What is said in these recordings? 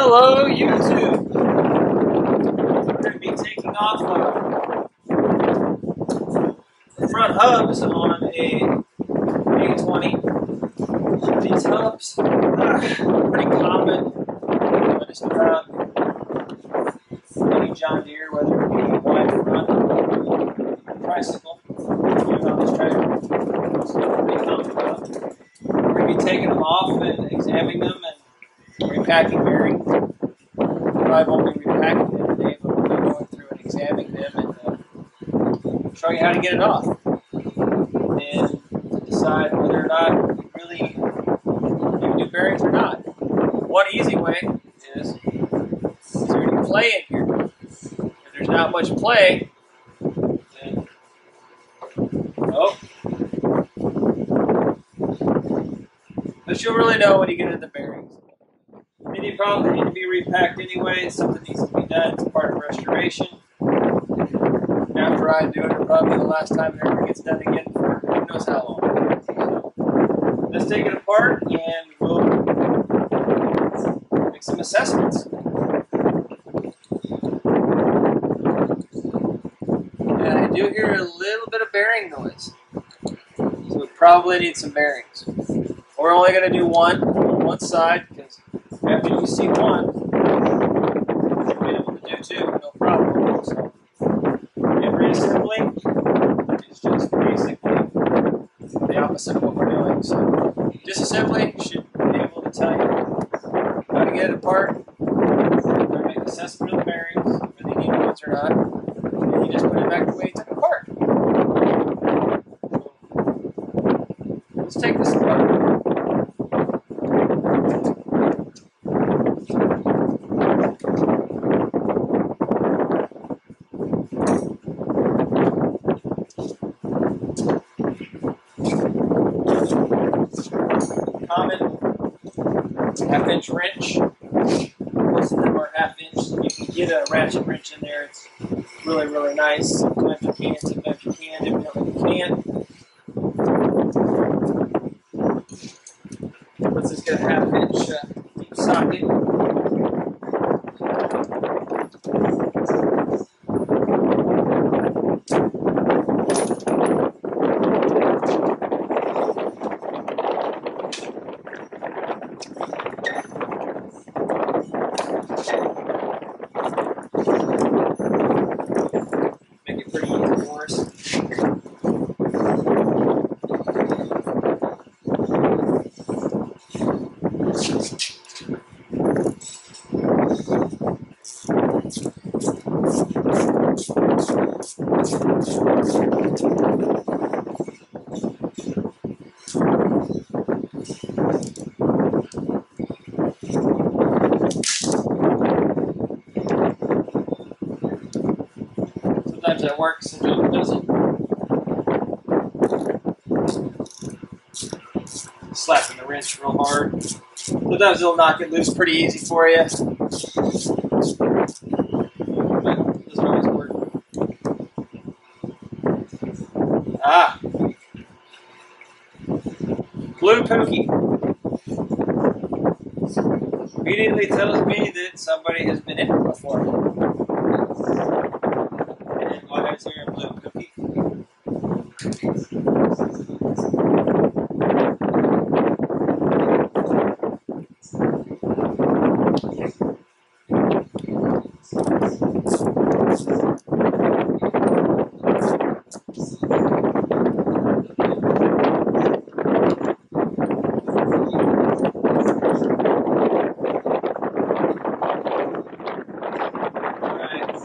Hello, YouTube. We're going to be taking off uh, front hubs on a 820. These hubs are pretty common. But it's about any John Deere, whether it be wide front or tricycle. Even on this tractor. So pretty common hub. We're going to be taking them off and examining them and repacking bearings. Probably won't be repacking them today, but we'll be going through and examining them and uh, show you how to get it off. And to decide whether or not you really need new bearings or not. One easy way is, is there any play in here? If there's not much play, then, oh, but you'll really know when you get into the bearings. Any problem that need to be repacked anyway, something needs to be done, it's part of restoration. After I do it, probably the last time it ever gets done again for who knows how long. So, let's take it apart and we'll make some assessments. And I do hear a little bit of bearing noise. So we probably need some bearings. We're only going to do one on one side because after you see one, you'll be able to do two, no problem. So, and reassembling is just basically the opposite of what we're doing. So, disassembly should be able to tell you how to get it apart, how to make assessment of the bearings, whether you need ones or not, and you just put it back the way you took it apart. So, let's take this apart. common inch wrench. Most of them are half inch. You can get a ratchet wrench in there. It's really, really nice. Sometimes you can't. If you don't think you can. Let's just get a half inch uh, deep socket. Make it pretty easy for us. Sometimes that works, sometimes it doesn't. Slapping the wrench real hard. Sometimes it'll knock it loose pretty easy for you. But it doesn't always work. Ah! Blue Pookie. Immediately tells me that somebody has been in here before. And why is there a blue cookie? Alright.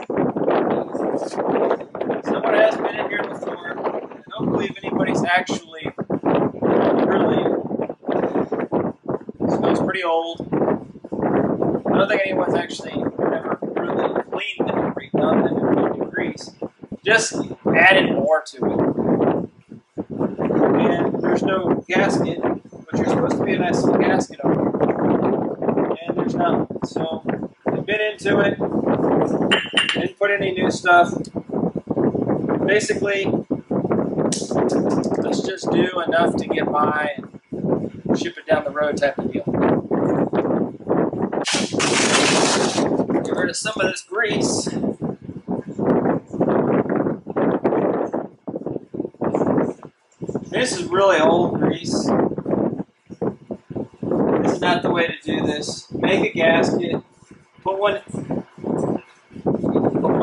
Someone has been in here before. I don't believe anybody's actually really. It smells pretty old. I don't think anyone's actually ever really cleaned it, redone it, or put new grease. Just added more to it. And there's no gasket, but you're supposed to be a nice little gasket on it. And there's not. So, I've been into it, didn't put any new stuff. Basically, let's just do enough to get by and ship it down the road type of deal. Get rid of some of this grease. This is really old grease. This is not the way to do this. Make a gasket. Put one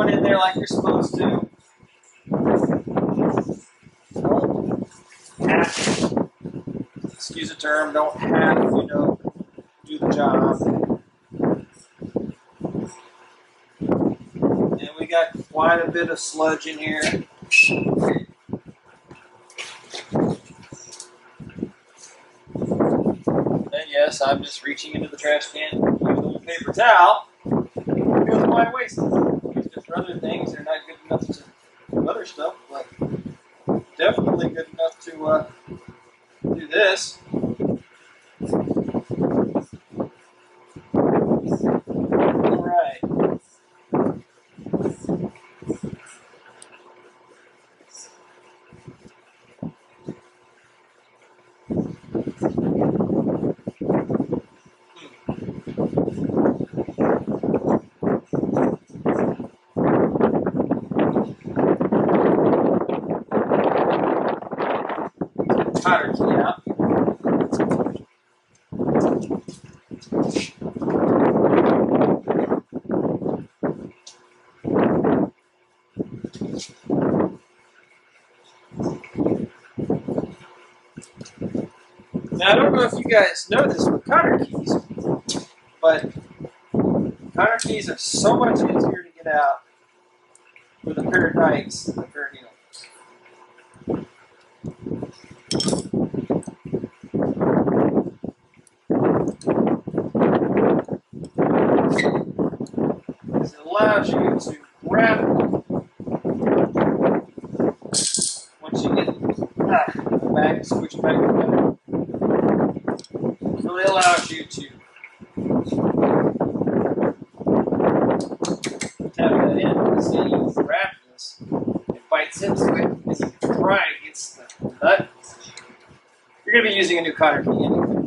in there like you're supposed to. Don't have excuse the term, don't have, you know, do the job. And we got quite a bit of sludge in here. And yes, I'm just reaching into the trash can with a paper towel. Because why waste for other things. They're not good enough to do other stuff, but definitely good enough to uh, do this. All right. Cotter key out. Now I don't know if you guys know this with cotter keys, but cotter keys are so much easier to get out with a pair of than pair of needles. Because it allows you to grab once you get ah, the back squished back together. Really allows you to tap that in. See, you grab this, it bites into it, and you try against the nut. You're going to be using a new cotter key anyway,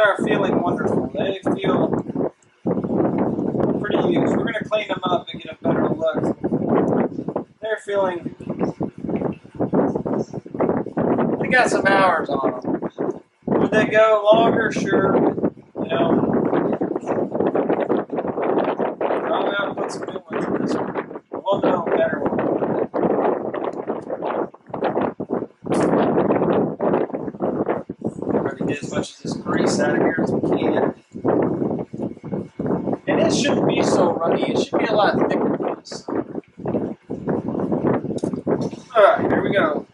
aren't feeling wonderful. They feel pretty used. We're gonna clean them up and get a better look. They're feeling they got some hours on them. Would they go longer? Sure. You know. I'm gonna put some new ones in this one. We'll know better one. Are they get as much of this grease out of here as we can. And it shouldn't be so runny. It should be a lot thicker than this. Alright, here we go.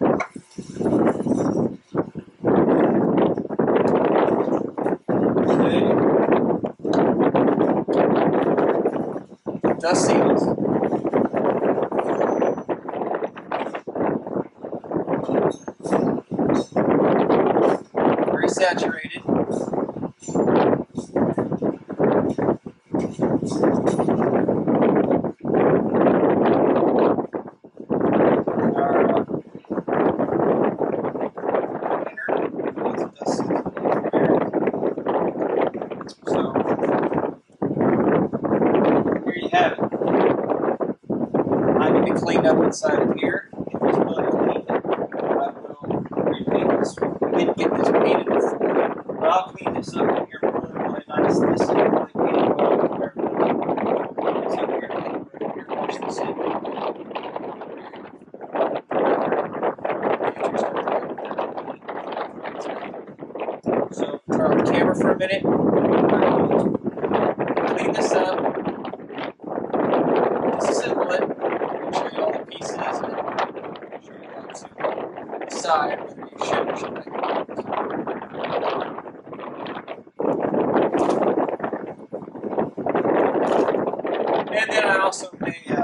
Okay. Dust seals. Very saturated. Our, uh, so, here you have it. I need to clean up inside of here. It was really clean. I will repaint this. We didn't get this painted before, but I'll clean this up in here really, really nice. This is really painted well. It's in here. Right here. Watch this in. So turn on the camera for a minute. Clean this up. Disassemble it. Show you all the pieces and show you how to decide whether you should or shouldn't. And then I also may uh,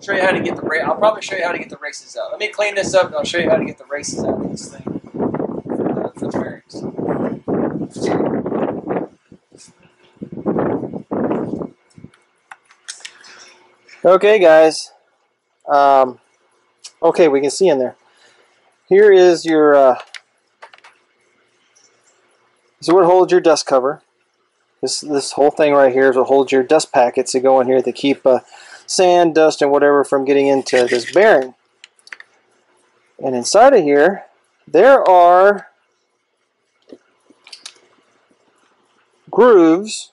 show you how to get the ra- I'll probably show you how to get the races out. Let me clean this up and I'll show you how to get the races out of this thing the, for the bearings. Okay, guys. Um, okay, we can see in there. Here is your. Uh, is what holds your dust cover. This this whole thing right here is what holds your dust packets that go in here to keep uh, sand, dust, and whatever from getting into this bearing. And inside of here, there are grooves.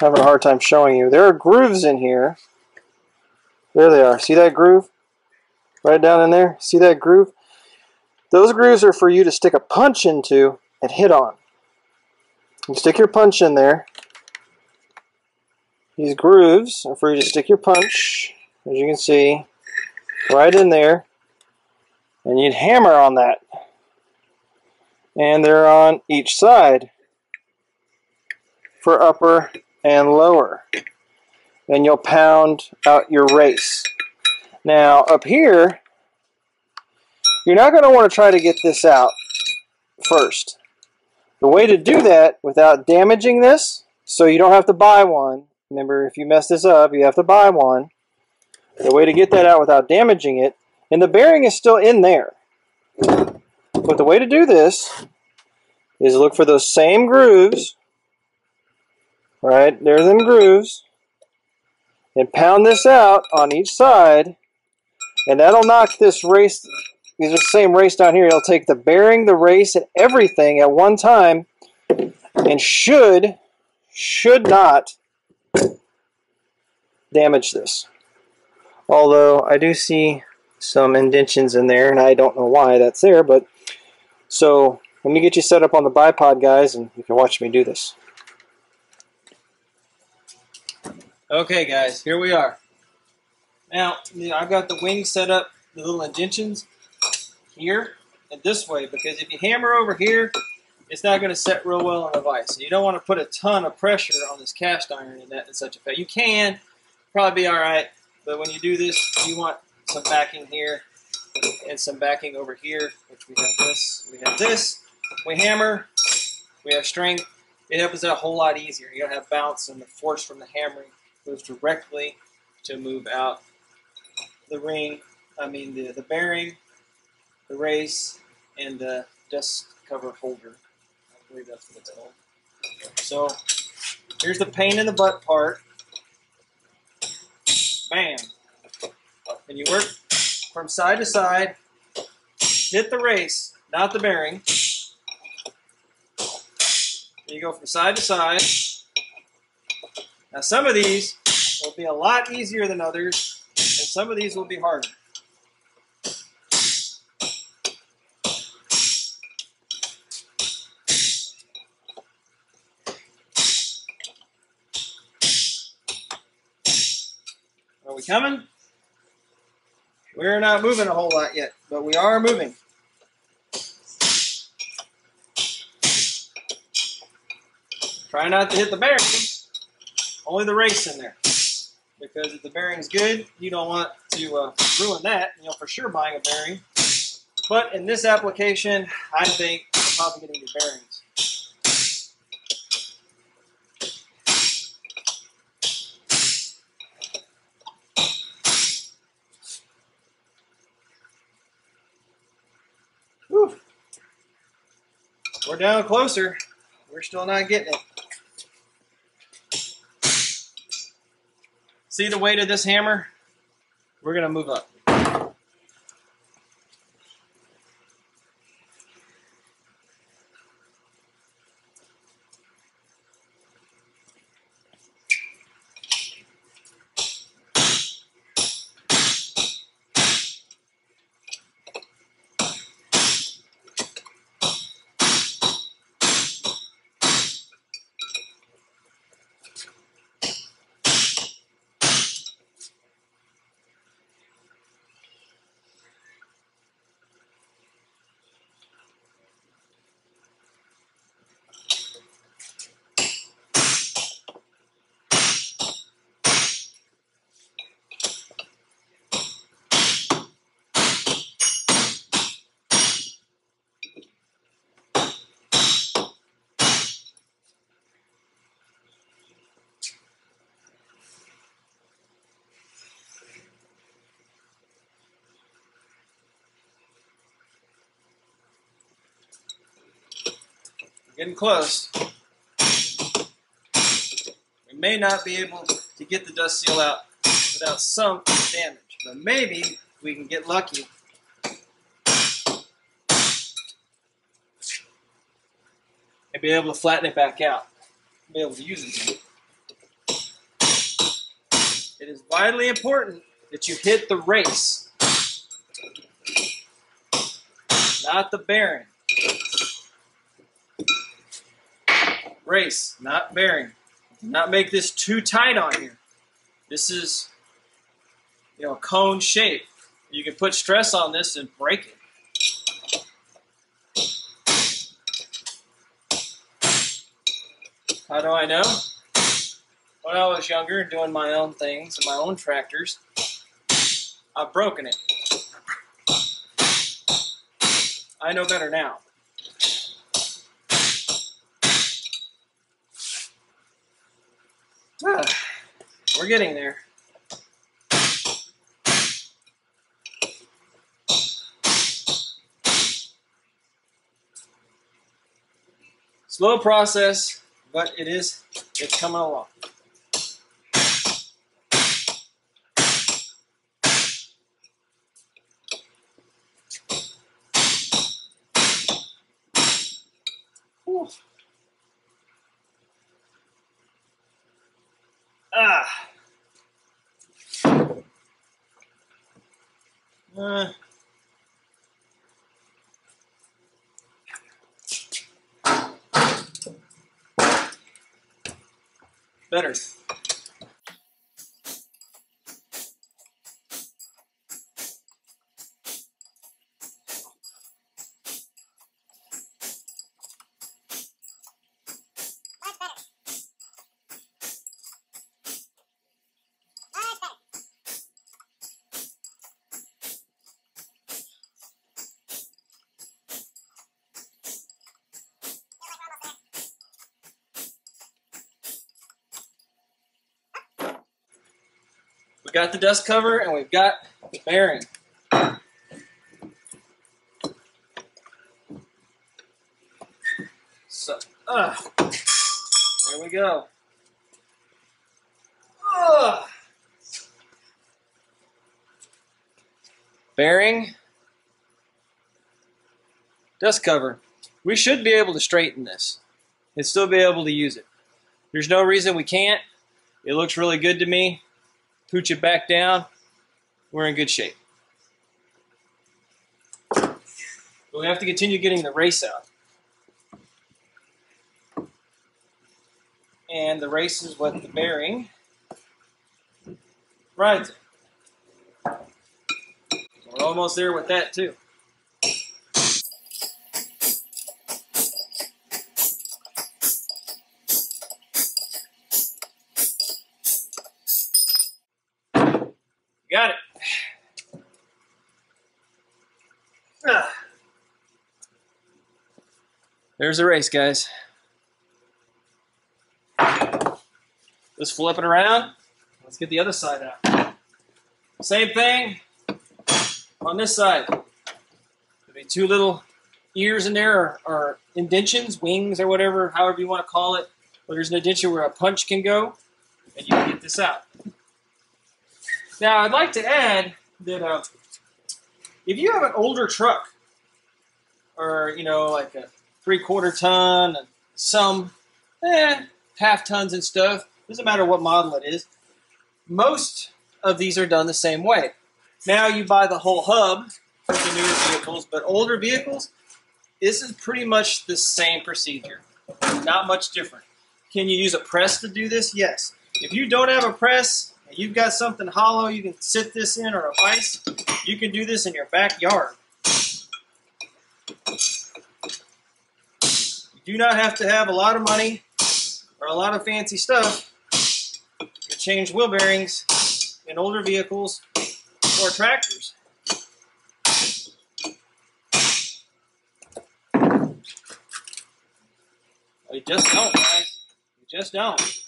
Having a hard time showing you. There are grooves in here. There they are. See that groove? Right down in there. See that groove? Those grooves are for you to stick a punch into and hit on. You stick your punch in there. These grooves are for you to stick your punch, as you can see, right in there. And you'd hammer on that. And they're on each side for upper and lower. And you'll pound out your race. Now, up here, you're not going to want to try to get this out first. The way to do that without damaging this, so you don't have to buy one. Remember, if you mess this up, you have to buy one. The way to get that out without damaging it, and the bearing is still in there. But the way to do this is look for those same grooves. Right, there's them grooves. And pound this out on each side. And that'll knock this race, these are the same race down here. It'll take the bearing, the race, and everything at one time. And should, should not damage this. Although I do see some indentions in there, and I don't know why that's there, but so let me get you set up on the bipod, guys, and you can watch me do this. Okay, guys, here we are. Now, I've got the wing set up, the little indentions here and this way, because if you hammer over here, it's not going to set real well on the vise. You don't want to put a ton of pressure on this cast iron in that in such a effect. You can, probably be all right, but when you do this, you want some backing here and some backing over here, which we have this, we have this. We hammer, we have strength. It out a whole lot easier. You don't have bounce, and the force from the hammering goes directly to move out the ring, I mean the, the bearing, the race, and the dust cover holder. Believe that's what it's called. So here's the pain in the butt part. Bam. And you work from side to side, hit the race, not the bearing. You go from side to side. Now some of these will be a lot easier than others, and some of these will be harder. We coming? We're not moving a whole lot yet, but we are moving. Try not to hit the bearing. Only the race in there. Because if the bearing's good, you don't want to uh, ruin that. You know, for sure buying a bearing. But in this application, I think I'm probably getting the bearings. We're down closer. We're still not getting it. See the weight of this hammer? We're going to move up. Getting close. We may not be able to get the dust seal out without some damage, but maybe we can get lucky. And be able to flatten it back out. Be able to use it. It is vitally important that you hit the race, not the bearing. Race, not bearing. Not make this too tight on here. This is, you know, cone shape. You can put stress on this and break it. How do I know? When I was younger, doing my own things and my own tractors, I've broken it. I know better now. Ah, we're getting there. Slow process, but it is, it's coming along. Ah. Uh. Better. Got the dust cover and we've got the bearing. So, uh, there we go. Ugh. Bearing, dust cover. We should be able to straighten this and still be able to use it. There's no reason we can't. It looks really good to me pooch it back down, we're in good shape. But we have to continue getting the race out. And the race is what the bearing rides. We're almost there with that too. There's the race, guys. Just flip it around. Let's get the other side out. Same thing on this side. There'll be two little ears in there, or, or indentions, wings, or whatever, however you want to call it. But there's an indention where a punch can go, and you can get this out. Now, I'd like to add that uh, if you have an older truck, or you know, like a three-quarter ton, and some eh, half tons and stuff, doesn't matter what model it is. Most of these are done the same way. Now you buy the whole hub for the newer vehicles, but older vehicles, this is pretty much the same procedure. Not much different. Can you use a press to do this? Yes. If you don't have a press, and you've got something hollow you can sit this in or a vise, you can do this in your backyard. Do not have to have a lot of money or a lot of fancy stuff to change wheel bearings in older vehicles or tractors. You just don't, guys. You just don't.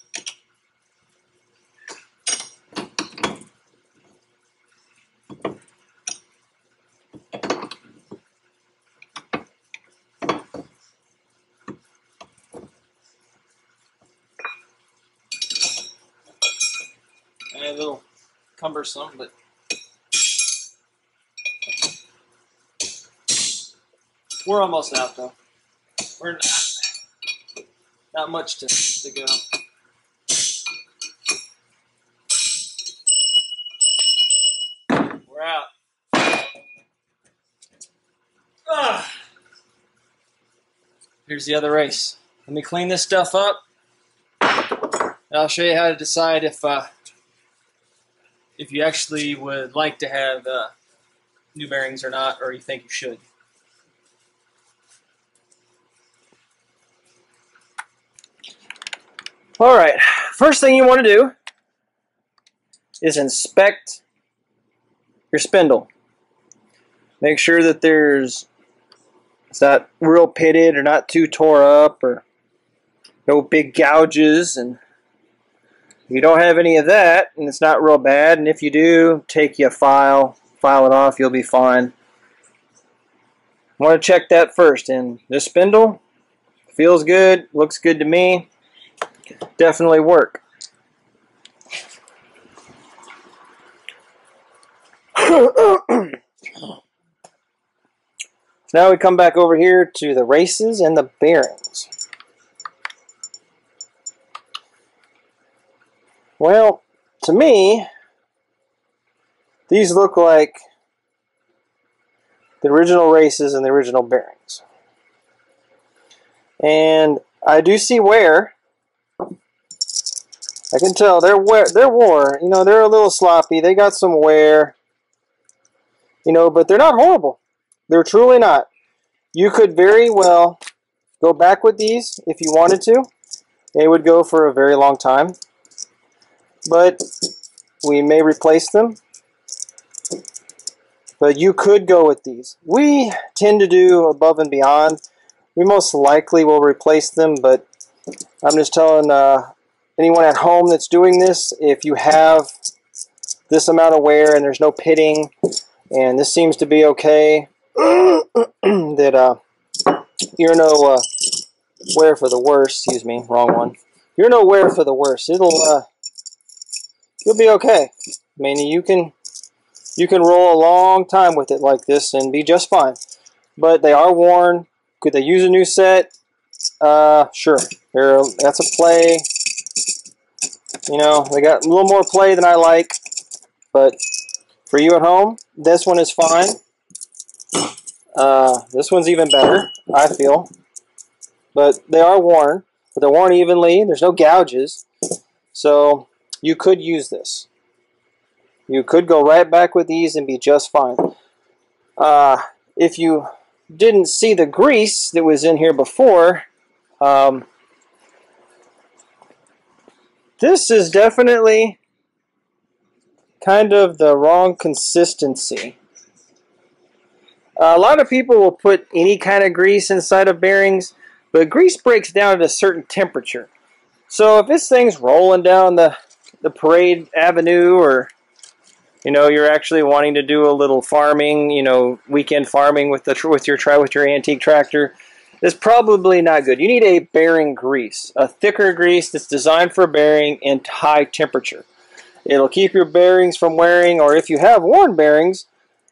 And a little cumbersome, but we're almost out though. We're not, not much to, to go. We're out. Ah. Here's the other race. Let me clean this stuff up. And I'll show you how to decide if uh, if you actually would like to have uh, new bearings or not, or you think you should. All right, first thing you want to do is inspect your spindle. Make sure that there's it's not real pitted or not too tore up or no big gouges and you don't have any of that and it's not real bad and if you do take your file file it off you'll be fine I want to check that first and this spindle feels good looks good to me definitely work. now we come back over here to the races and the bearings. Well, to me, these look like the original races and the original bearings. And I do see wear I can tell they're wear they're worn. You know, they're a little sloppy. They got some wear. You know, but they're not horrible. They're truly not. You could very well go back with these if you wanted to. They would go for a very long time. But we may replace them. But you could go with these. We tend to do above and beyond. We most likely will replace them, but I'm just telling uh, anyone at home that's doing this, if you have this amount of wear and there's no pitting, and this seems to be okay, that uh, you're no uh, wear for the worse. Excuse me, wrong one. You're no wear for the worse. It'll uh, you'll be okay. I mean, you can you can roll a long time with it like this and be just fine. But they are worn. Could they use a new set? Uh, sure. They're, that's a play. You know, they got a little more play than I like, but for you at home, this one is fine. Uh, this one's even better, I feel. But they are worn, but they're worn evenly. There's no gouges. So you could use this. You could go right back with these and be just fine. Uh, if you didn't see the grease that was in here before, um, this is definitely kind of the wrong consistency. a lot of people will put any kind of grease inside of bearings, but grease breaks down at a certain temperature. So if this thing's rolling down the, the parade avenue or you know you're actually wanting to do a little farming, you know, weekend farming with the with your try with your antique tractor, it's probably not good. You need a bearing grease, a thicker grease that's designed for bearing and high temperature. It'll keep your bearings from wearing, or if you have worn bearings,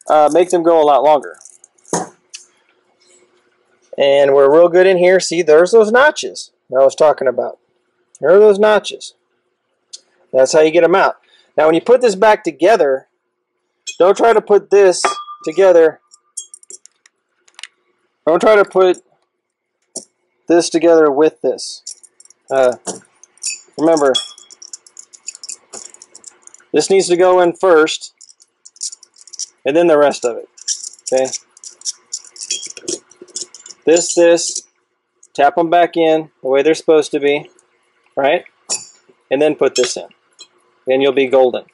uh, make them go a lot longer. And we're real good in here. See, there's those notches that I was talking about. There are those notches. That's how you get them out. Now, when you put this back together, don't try to put this together. Don't try to put this together with this. Uh, remember, this needs to go in first, and then the rest of it. Okay? This, this, tap them back in the way they're supposed to be, right? And then put this in. Then you'll be golden.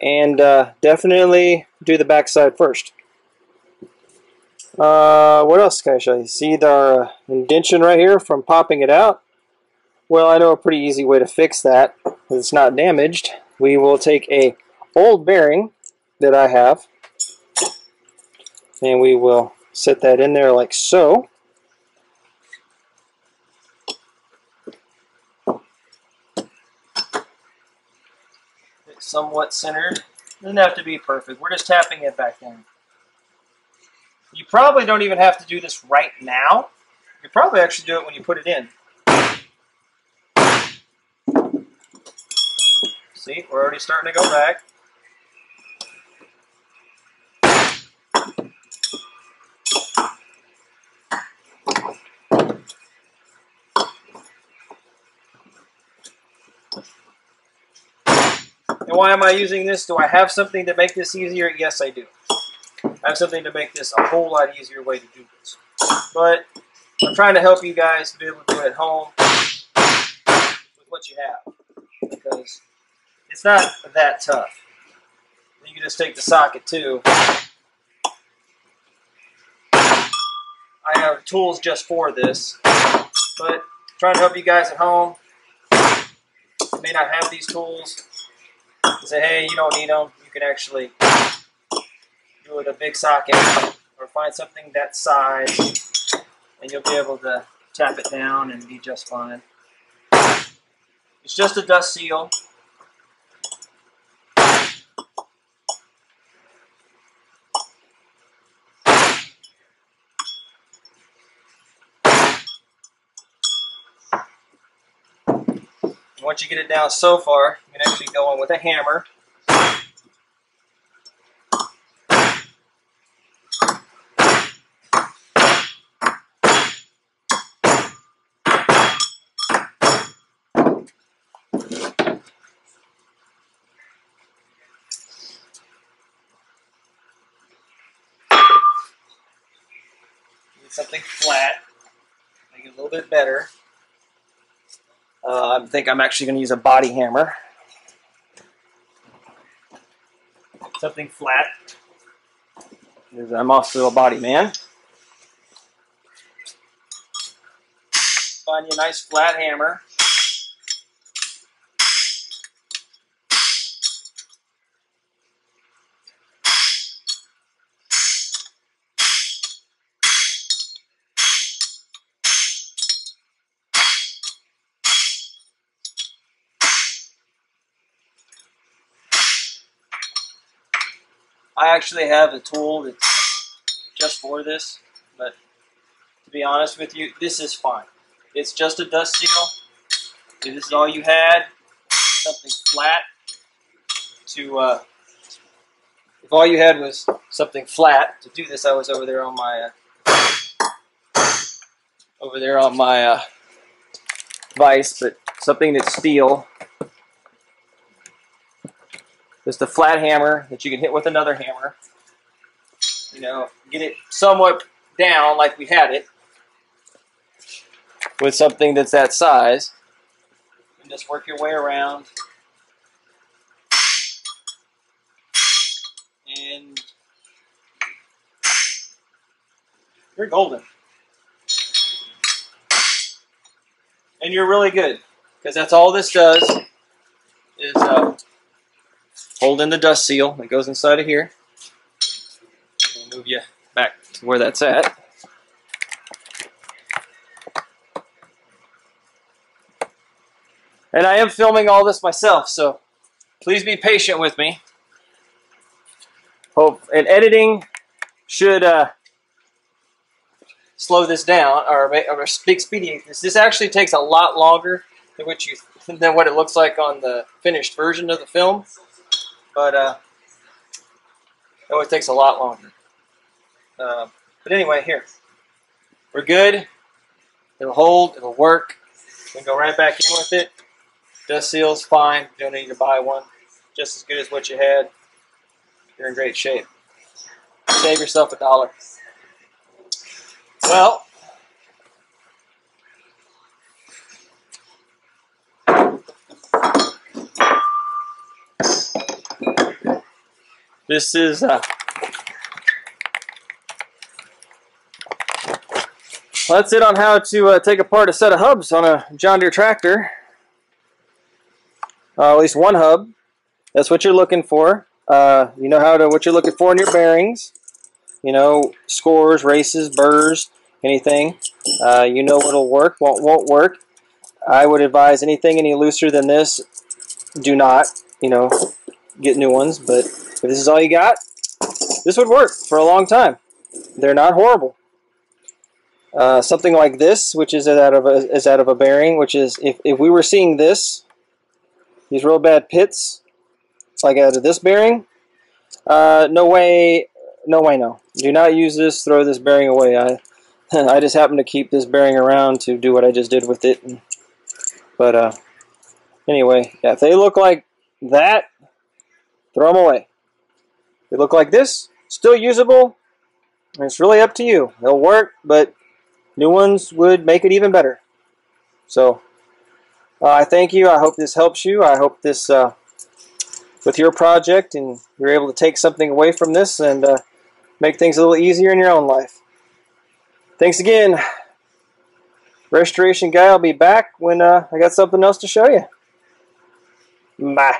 And uh, definitely do the backside first. Uh, what else can I show you? See the uh, indention right here from popping it out? Well, I know a pretty easy way to fix that. It's not damaged. We will take a old bearing that I have and we will set that in there like so. It's somewhat centered. Doesn't have to be perfect. We're just tapping it back in. You probably don't even have to do this right now. You probably actually do it when you put it in. See, we're already starting to go back. And why am I using this? Do I have something to make this easier? Yes, I do. I have something to make this a whole lot easier way to do this. But I'm trying to help you guys be able to do it at home with what you have. Because it's not that tough. You can just take the socket too. I have tools just for this. But trying to help you guys at home. You may not have these tools. Say, hey, you don't need them. You can actually do it a big socket or find something that size and you'll be able to tap it down and be just fine. It's just a dust seal. Once you get it down so far, you can actually go in with a hammer something flat, make it a little bit better. Uh, I think I'm actually going to use a body hammer. Something flat. Because I'm also a body man. Find you a nice flat hammer. Actually have a tool that's just for this, but to be honest with you, this is fine. It's just a dust seal. If this is all you had, something flat to, uh, if all you had was something flat to do this, I was over there on my, uh, over there on my, uh, vise, but something that's steel just a flat hammer that you can hit with another hammer. you know, get it somewhat down like we had it with something that's that size. And just work your way around. And you're golden. And you're really good. Because that's all this does is uh, hold in the dust seal that goes inside of here. I'll move you back to where that's at. And I am filming all this myself, so please be patient with me. Hope and editing should uh, slow this down or, or speak speedy. This, this actually takes a lot longer than what you than what it looks like on the finished version of the film, but uh, it takes a lot longer. Uh, but anyway, here we're good. It'll hold. It'll work. We can go right back in with it. Dust seal's fine. You don't need to buy one. Just as good as what you had. You're in great shape. Save yourself a dollar. Well, this is uh, that's it on how to uh, take apart a set of hubs on a John Deere tractor uh, at least one hub. That's what you're looking for. Uh, you know how to what you're looking for in your bearings. You know scores, races, burrs, anything. Uh, you know what'll work, won't won't work. I would advise anything any looser than this, do not. You know, get new ones. But if this is all you got, this would work for a long time. They're not horrible. Uh, something like this, which is out of a, is out of a bearing, which is if, if we were seeing this these real bad pits, like out of this bearing, uh, no way, no way, no. Do not use this, throw this bearing away. I, I just happen to keep this bearing around to do what I just did with it. But uh, anyway, yeah, if they look like that, throw them away. They look like this, still usable. It's really up to you. They'll work, but new ones would make it even better. So uh, I thank you. I hope this helps you. I hope this, uh, with your project, and you're able to take something away from this and uh, make things a little easier in your own life. Thanks again. Restoration Guy, I'll be back when uh, I got something else to show you. Bye.